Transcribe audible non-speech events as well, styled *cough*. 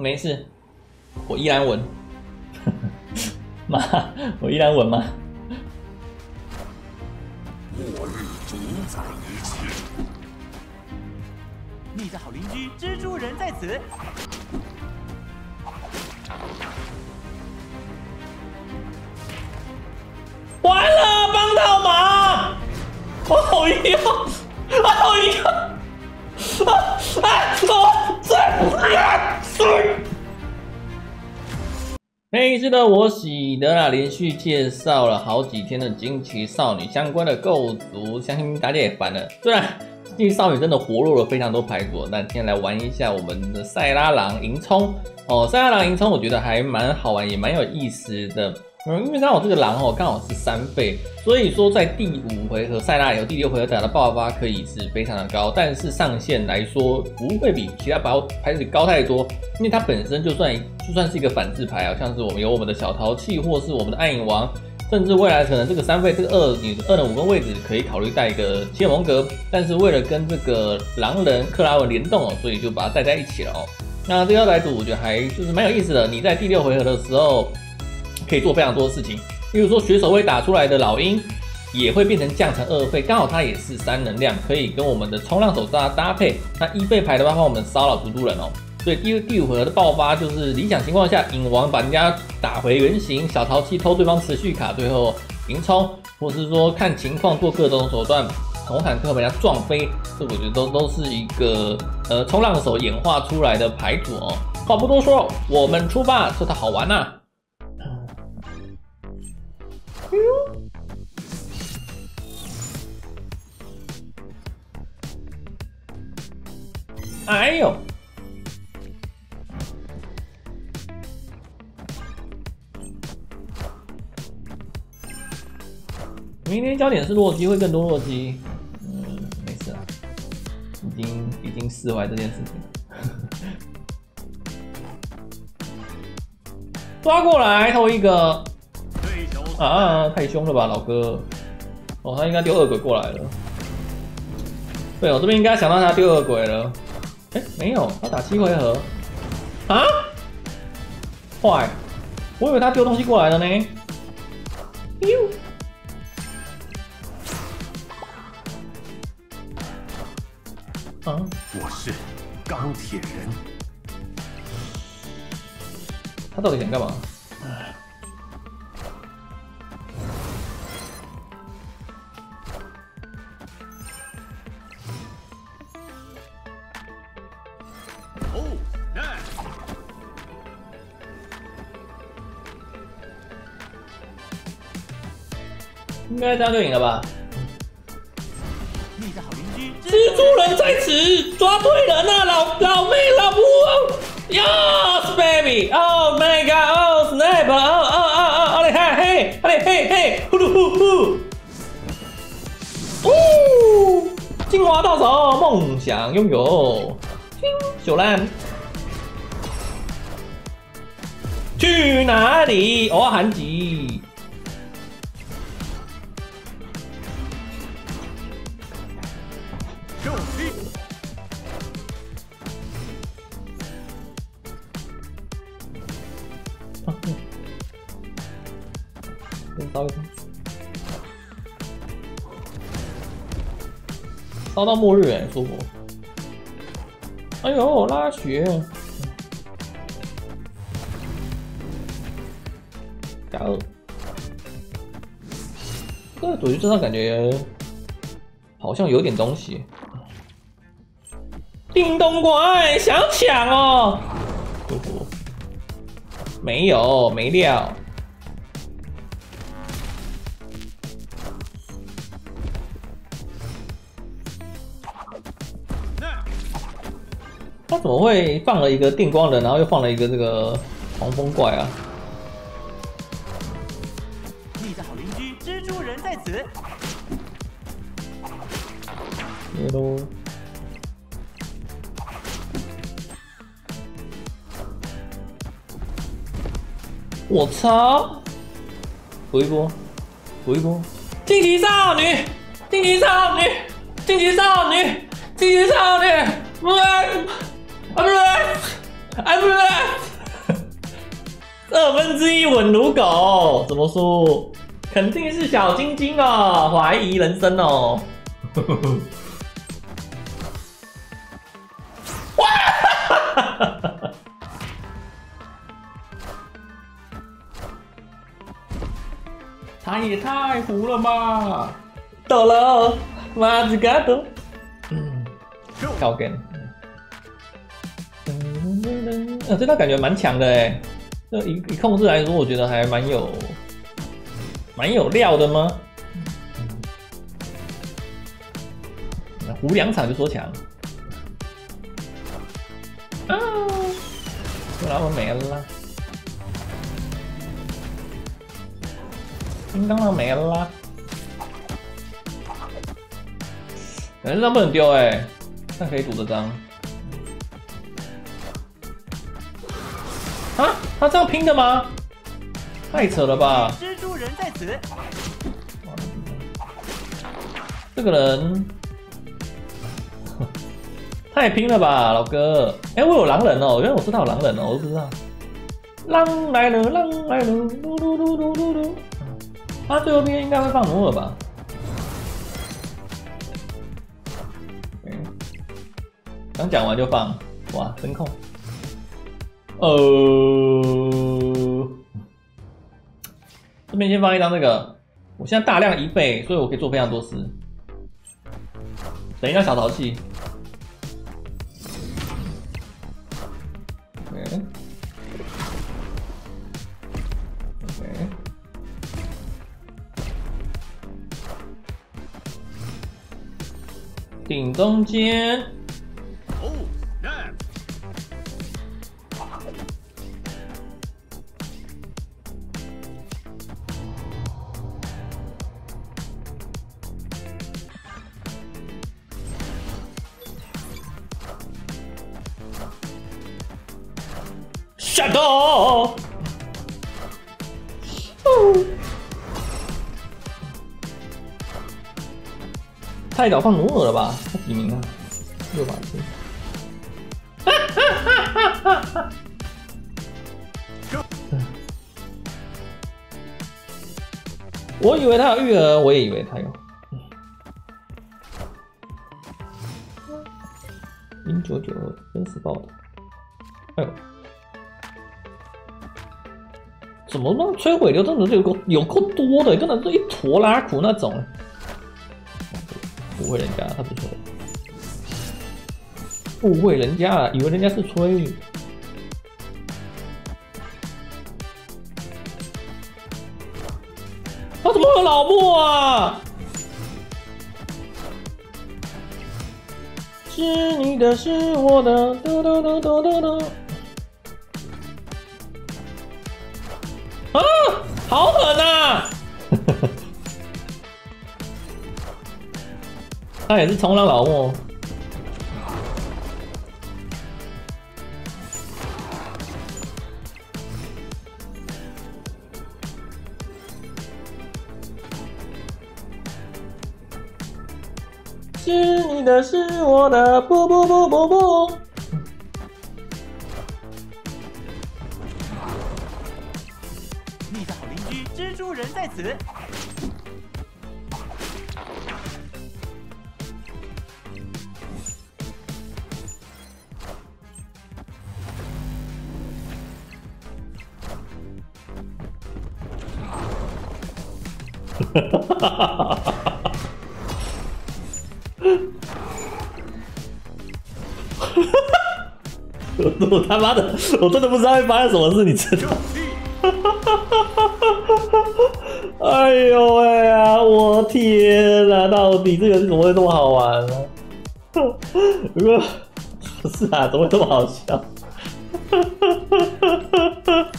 没事，我依然稳。*laughs* 妈，我依然稳吗？末日主宰一切。你的好邻居蜘蛛人在此。完了，帮倒忙！我好硬，我好晕！啊啊！我这嘿，是的，我喜得啦，连续介绍了好几天的惊奇少女相关的构筑，相信大家也烦了。虽然惊奇少女真的活络了非常多牌组，那今天来玩一下我们的塞拉狼银冲哦，塞拉狼银冲我觉得还蛮好玩，也蛮有意思的。嗯，因为刚好这个狼哦，刚好是三费，所以说在第五回合塞纳有，第六回合打的爆发可以是非常的高，但是上限来说不会比其他牌牌子高太多，因为它本身就算就算是一个反制牌啊，像是我们有我们的小淘气，或是我们的暗影王，甚至未来可能这个三费这个二你二的五个位置可以考虑带一个切蒙格，但是为了跟这个狼人克拉文联动哦，所以就把它带在一起了哦。那这个来组我觉得还就是蛮有意思的，你在第六回合的时候。可以做非常多的事情，例如说血手会打出来的老鹰也会变成降成二费，刚好它也是三能量，可以跟我们的冲浪手搭搭配。那一费牌的话，帮我们骚扰蜘蛛人哦。所以第第五回合的爆发就是理想情况下，影王把人家打回原形，小淘气偷对方持续卡，最后赢冲，或是说看情况做各种手段，红坦克把人家撞飞，这我觉得都都是一个呃冲浪手演化出来的牌组哦。话不多说，我们出发，这套好玩呐！哎呦！明天焦点是洛基，会更多洛基。嗯，没事啊，已经已经释怀这件事情。*laughs* 抓过来，偷一个。啊！太凶了吧，老哥！哦，他应该丢恶鬼过来了。对，我这边应该想到他丢恶鬼了。哎，没有，他打七回合。啊？坏！我以为他丢东西过来了呢。哟！啊！我是钢铁人。他到底想干嘛？应该这样就赢了吧？蜘蛛人在此，抓对人了，老老妹老婆，Yes baby，Oh my god，Oh snap，哦哦哦哦，阿里嘿嘿，阿里嘿嘿，呼噜呼呼，呜，精华到手，梦想拥有，秀兰，去哪里？我韩吉。烧到末日哎，舒服。哎呦，拉血！加二。这个主角身上感觉好像有点东西。叮咚怪，想抢哦！没有，没料。他怎么会放了一个电光人，然后又放了一个这个黄蜂怪啊？你的好邻居蜘蛛人在此。Hello。我操！补一波，补一波！晋级少女，晋级少女，晋级少女，晋级少女！不。I'm left. I'm left. 二分之一稳如狗，怎么输？肯定是小晶晶哦，怀疑人生哦。哇！*laughs* 他也太糊了吧！到了，马子嘎多，嗯，高跟，呃，这套感觉蛮强的哎，这以以控制来说，我觉得还蛮有蛮有料的吗？胡两场就说强，啊，然后没了。叮当当没了，感觉这张不能丢哎，但可以赌这张。啊，他这样拼的吗？太扯了吧！蜘蛛人在此。这个人 *laughs* 太拼了吧，老哥！哎，我有狼人哦，原来我知道有狼人哦，我都不知道。狼来了，狼来了，噜噜噜噜噜噜。他最后边应该会放努尔吧？刚讲完就放，哇，声控。呃，这边先放一张这个，我现在大量一倍，所以我可以做非常多事。等一下小淘气。顶中间。下刀。太早放努尔了吧？他几名啊？六把七。*laughs* 我以为他有玉儿，我也以为他有。零九九真是爆的。哎呦，怎么那摧毁流真的是有够有够多的，真的是一坨拉苦那种。误会人家，他不吹。误会人家，以为人家是吹。他怎么有老莫啊？是你的，是我的，嘟嘟嘟嘟嘟嘟。好狠啊！*laughs* 他也是冲浪老莫。是你的，是我的，不不不不不。蜘蛛人在此。哈哈哈哈哈！我我他妈的，我真的不知道会发生什么事，你知道？*laughs* 哈哈哈哈哈！哎呦喂呀，我天哪，到底这个怎么会这么好玩呢？*laughs* 如果不 *laughs* 是啊，怎么会这么好笑？哈哈哈哈哈哈！